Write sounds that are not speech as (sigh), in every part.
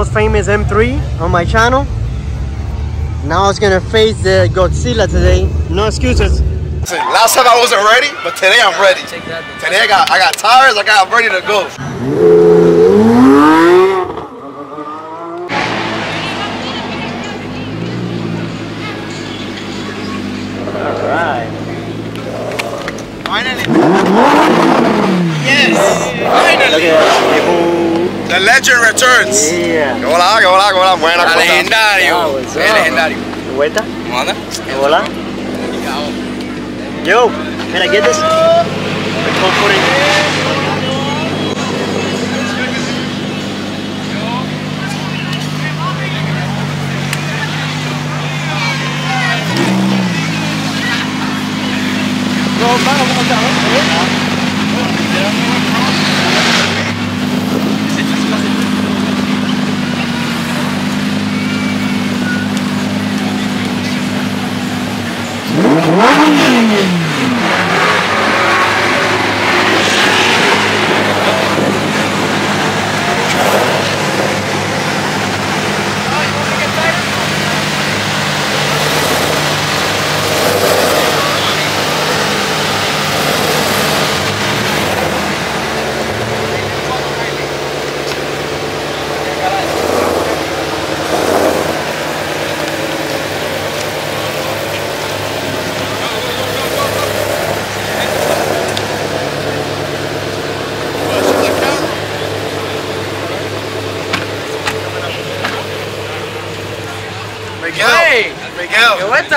most famous M3 on my channel. Now I was gonna face the Godzilla today. No excuses. Last time I wasn't ready, but today I'm ready. Today I got I got tires, I got I'm ready to go. Alright. Finally. Yes. at that. The legend returns. Yeah. Hola, hola, hola. Buena La cosa. legendario. Ah, el legendario. ¿De vuelta? ¿Cómo anda? Hola. Yo, can I get this? Cold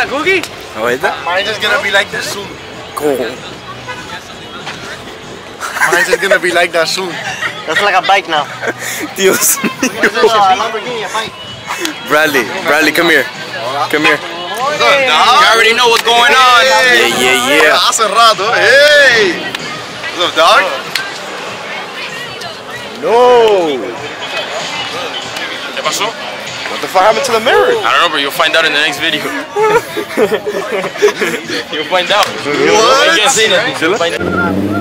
Miguel. ¿Qué vuelta, Cookie? ¿Ahorita? Mine's just gonna be like this soon. ¿Cómo? Mine's just gonna be like that soon. That's like a bike now. (laughs) Dios mío. Lamborghini, a bike. Bradley, Bradley, come here. Come here. What's up, dog? You already know what's going on. Hey. Yeah, yeah, yeah. Hace rato. Hey. What's up, dog? No. ¿Qué pasó? What the fuck happened to the mirror? I don't know, but you'll find out in the next video. (laughs) you'll find out. I can't say nothing. You'll find out.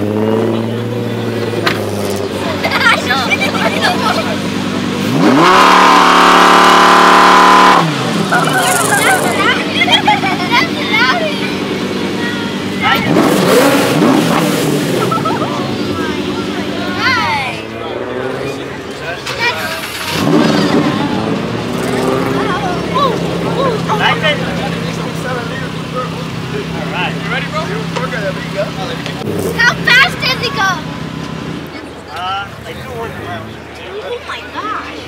How fast does it go? Uh, like 200 miles. Oh my gosh.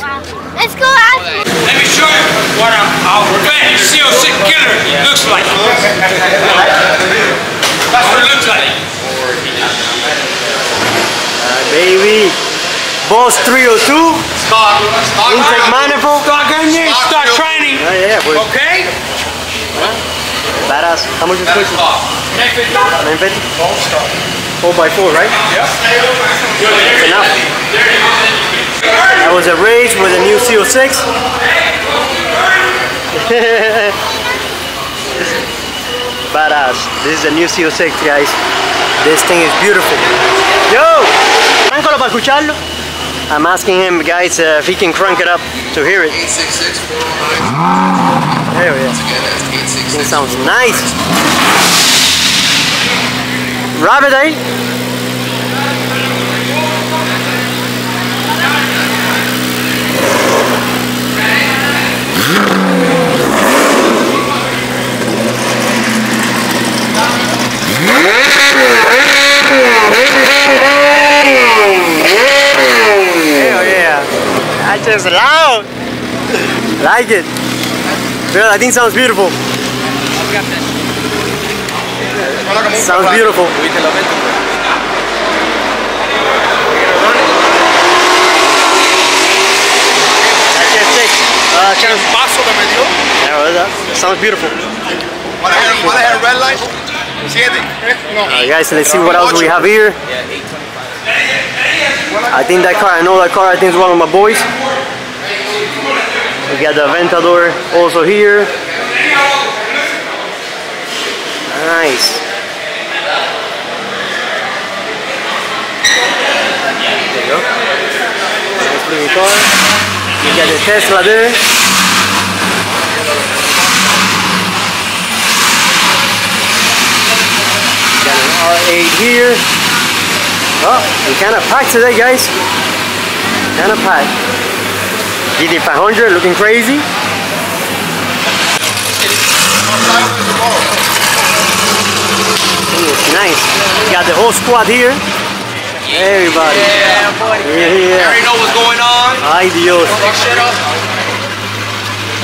Wow. Let's go out. Let me show you what a, our revenge Z06 killer looks like. That's what it looks like. Uh, baby. Boss 302. Stop. Stop. Intake manifold. Getting in, start training. Oh, yeah, pues. Okay? Badass. How much is? Next video. 950? 4x4, right? That's enough. That was a race with a new Z06. (laughs) Badass. This is a new Z06, guys. This thing is beautiful. Yo! Cráncalo para escucharlo. I'm asking him, guys, uh, if he can crank it up to hear it. 866 There we go. It sounds nice. Rabbit, eh? Hell yeah. That's just loud. Like it. Girl, that thing sounds beautiful. Sounds beautiful. Uh. Yeah, well, sounds beautiful. Alright guys, let's see what else we have here. I think that car, I know that car, I think it's one of my boys. We got the Aventador also here. Nice. There you go. car. You got the Tesla there. Got an R8 here. Oh, we kind of packed today, guys. Kind of packed. GT500 looking crazy. Ooh, nice. Got the whole squad here. Everybody. Yeah, buddy. Yeah. already know what's going on. Ay Dios. Fuck shit up.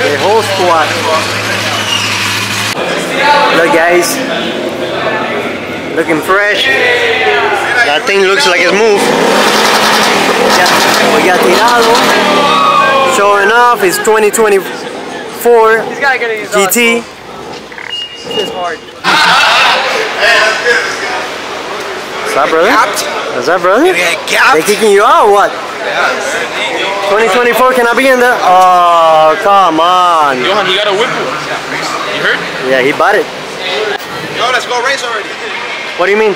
The whole squad. Look guys. Looking fresh. That thing looks like it's moved. Yeah, we got tirado. Showing off it's 2024 He's gotta get it. GT. This is hard. What's up, brother? What's up, brother? Yeah, They kicking you out or what? 2024, can I be in the? Oh, come on. Johan, he got a whip. You heard? Yeah, he bought it. Yo, let's go race already. What do you mean?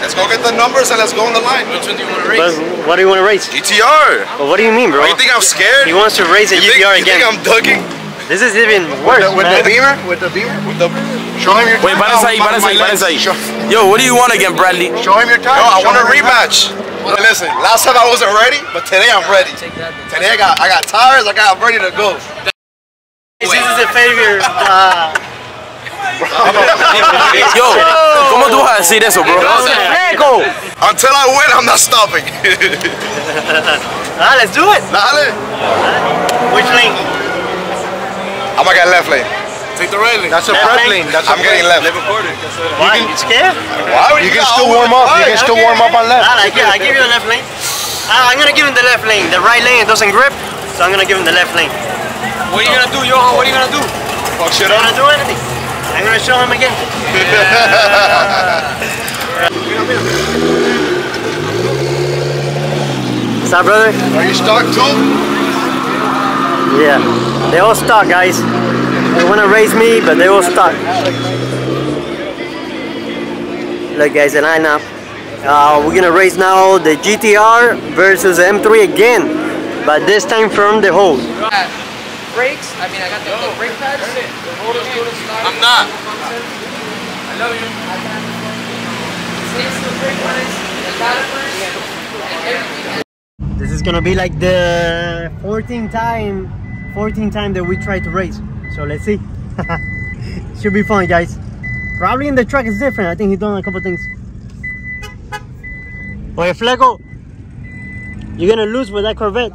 Let's go get the numbers and let's go on the line. Which one do you want to But race? what do you want to race? GTR. Well, what do you mean, bro? You think I'm scared? He wants to race a You think, GTR you think again. I'm ducking? This is even worse, with man. the beamer? With the beamer? With the show him your Wait, time. pares ahí, My- pares my ahí, pares legs. Yo, what do you want again, Bradley? show him your time. Yo, I want a rematch. Listen, last time I wasn't ready, but today I'm ready. Today I got I got tires, I got I'm ready to go. This is a failure. Uh, Yo, ¿cómo tú vas a decir eso, bro? Lego. Until I win, I'm not stopping. (laughs) Ah, let's do it. Dale. Which lane? I'm gonna get left lane. Take the red lane. That's a prep lane. That's I'm getting left. Why? You scared? Why would you, can still warm up. You can still warm up on left. I give, I give you the left lane. Ah, I'm gonna give him the left lane. The right lane doesn't grip, so I'm gonna give him the left lane. What are you gonna do, Johan? What are you gonna do? Fuck shit I'm up. gonna do anything. I'm gonna show him again. (laughs) What's up, brother? Are you stuck too? Yeah, they all stuck, guys. They want to raise me, but they all stuck. Look, guys, the lineup. Uh, we're gonna race now the GTR versus the M3 again, but this time from the hole. Brakes. I mean, I got the, the brake pads. The rotor's good to start. I'm not. I love you. Stays the brake pads, the calipers, and everything. This is gonna be like the 14th time, 14th time that we try to race. So let's see. (laughs) Should be fun, guys. Probably in the truck is different. I think he's done a couple things. Oye, Fleco, you're gonna lose with that Corvette.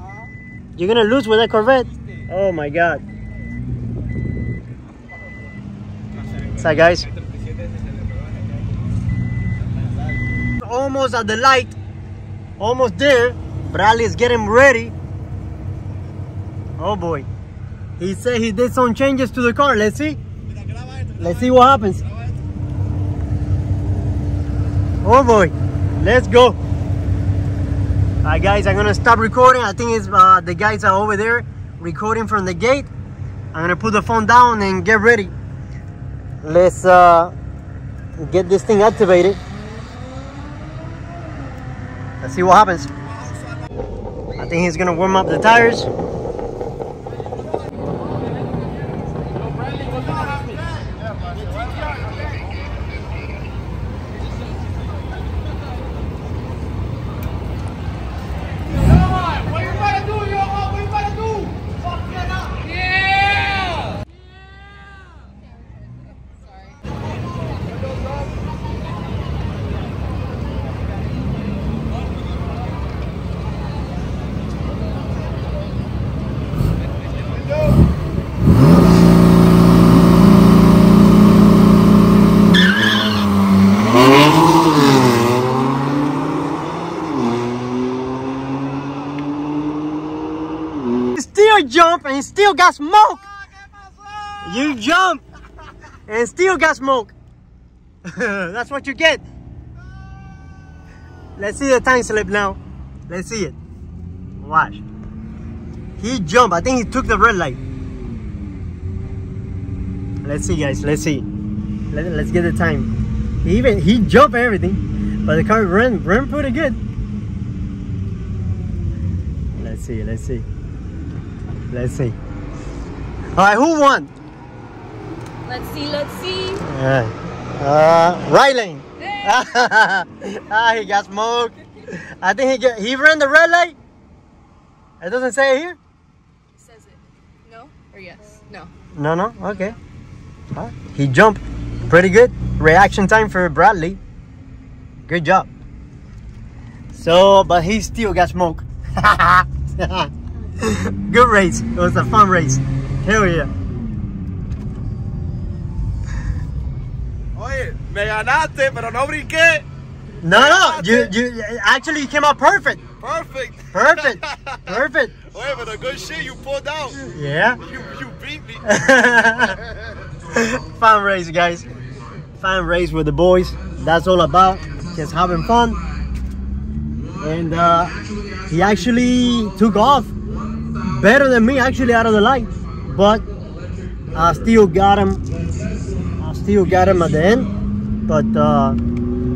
You're gonna lose with that Corvette. Oh my God. Up, guys? Almost at the light. Almost there. Bradley is getting ready. Oh boy. He said he did some changes to the car. Let's see. Let's see what happens. Oh boy. Let's go. Alright guys, I'm gonna stop recording. I think it's uh, the guys are over there recording from the gate. I'm gonna put the phone down and get ready. Let's uh, get this thing activated. Let's see what happens. I think he's gonna warm up the tires. Jump and still got smoke. You jump and still got smoke. (laughs) That's what you get. Let's see the time slip now. Let's see it. Watch. He jumped. I think he took the red light. Let's see, guys. Let's see. Let, let's get the time. He even he jumped everything, but the car ran ran pretty good. Let's see, let's see. Let's see. All right, who won? Let's see, let's see. Yeah. Uh, right (laughs) lane. ah, he got smoked. I think he get, he ran the red light. It doesn't say it here. It says it. No? Or yes? No. No, no. Okay. All right. He jumped. Pretty good. Reaction time for Bradley. Good job. So, but he still got smoked. (laughs) (laughs) good race. It was a fun race. Hell yeah. Oye, me ganaste, pero no brinqué. No, no. You, you actually you came out perfect. Perfect. Perfect. (laughs) Perfect. Oye, but the good shit you pulled out. Yeah. You, you beat me. (laughs) fun race, guys. Fun race with the boys. That's all about. Just having fun. And uh, he actually took off better than me, actually, out of the line. But I still got him. I still got him at the end. But uh,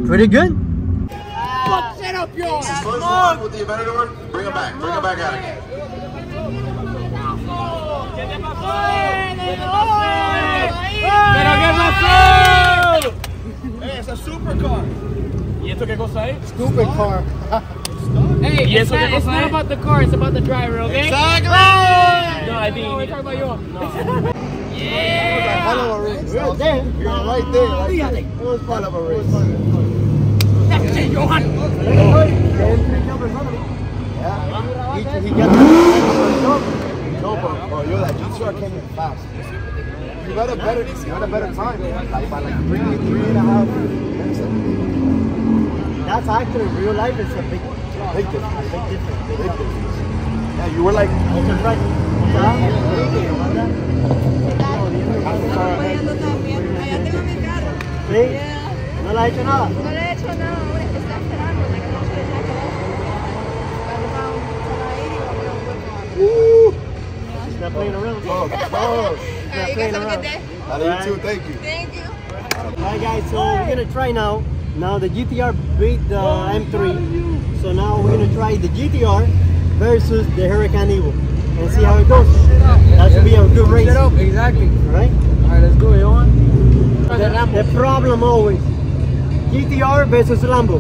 pretty good. With the Aventador, bring him back. Bring him back out again. ¿Pero qué pasó? Hey, it's a supercar. ¿Y esto qué cosa es? Stupid car. (laughs) Hey, ¿Y it's not, it's not about the car, it's about the driver, okay? Exactly. No, I think No, we're talking about you. (laughs) Hell oh, of a race. We were there. Right there. Right there. It was fun of a race. That's it, Johan. Yeah. He, he got the (laughs) No, but bro, yo, that GTR came in fast. You got a better, you got a better time. Like by like three, three and a half minutes. That's actually real life. It's a big, Big difference. big difference. Big difference. Yeah, you were like, Open right. Apoyando también. Allá tengo mi carro. Sí. No le ha hecho nada. No le he hecho nada, está esperando la que noche le saque She's not playing around. oh, oh. Ahí que se lo quité. I love you too, thank you. Thank you. Alright guys, so we're gonna try now. Now the GTR beat the M3. So now we're gonna try the GTR versus the Huracán Evo and see how it goes. That should be a good race. Exactly. Alright? Alright, let's go, Johan. The, the problem always GTR versus Lambo.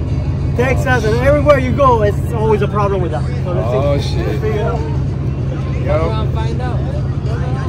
Texas and everywhere you go, it's always a problem with that. So let's see. Oh, shit. Let's figure it out. Yo. I'll find out.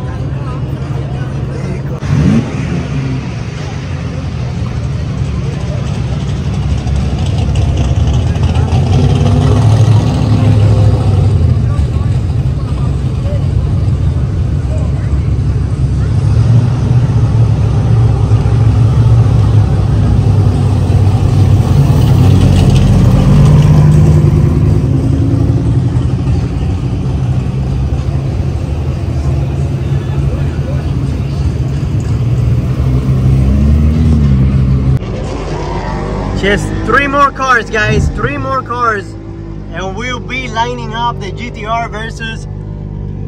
Just three more cars, guys. Three more cars. And we'll be lining up the GTR versus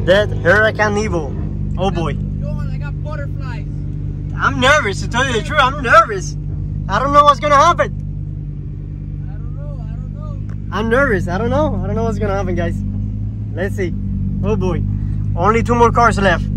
that Huracán Evo. Oh boy. I got butterflies. I'm nervous, to tell you the truth. I'm nervous. I don't know what's gonna happen. I don't know, I don't know. I'm nervous. I don't know. I don't know what's gonna happen, guys. Let's see. Oh boy. Only two more cars left.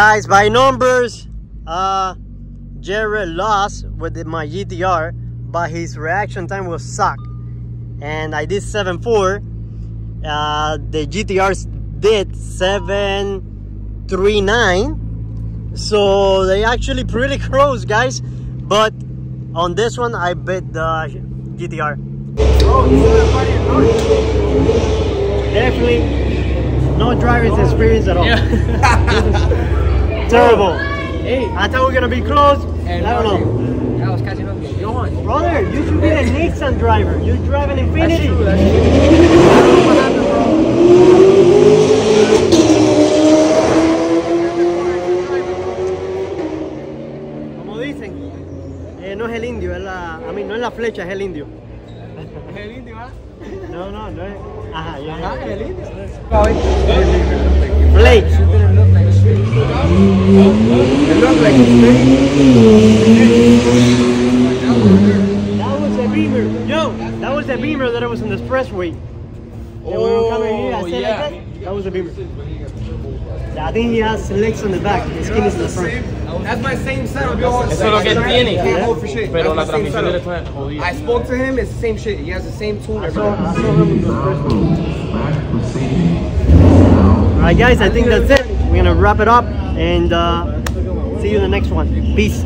Guys, by numbers, uh, Jared lost with the- my GTR, but his reaction time was suck. And I did 7.4, Uh, the GTRs did 739. So they actually pretty (laughs) close, guys. But on this one, I bet the GTR. Oh, Definitely no driver's experience at all. (laughs) Terrible. I thought we were gonna be close. I don't know. That was catching up. Johan. Brother, you should be the Nissan driver. You drive an Infinity. Como dicen, eh, no es el indio, es la, a mí no es la flecha, es el indio. (laughs) El indio, ¿ah? No, no, no. Ajá, ya, Ah, ya. el indio. Flake. Didn't look like a. It looked like a That was a beamer. Yo, that was a beamer that I was in the expressway. Yeah, we were coming here, I Oh, said yeah. like that. That was a beamer. Yeah, I think he has legs on the back. His skin is in the front. That's my same setup. yo. Eso es lo que tiene. Can't hold for shit. Pero la That's my same transmisión de él está jodida. I spoke to him. It's the same shit. He has the same tool. I saw, I saw him in the expressway. Alright guys, I think that's it. We're gonna wrap it up and uh, see you in the next one. Peace.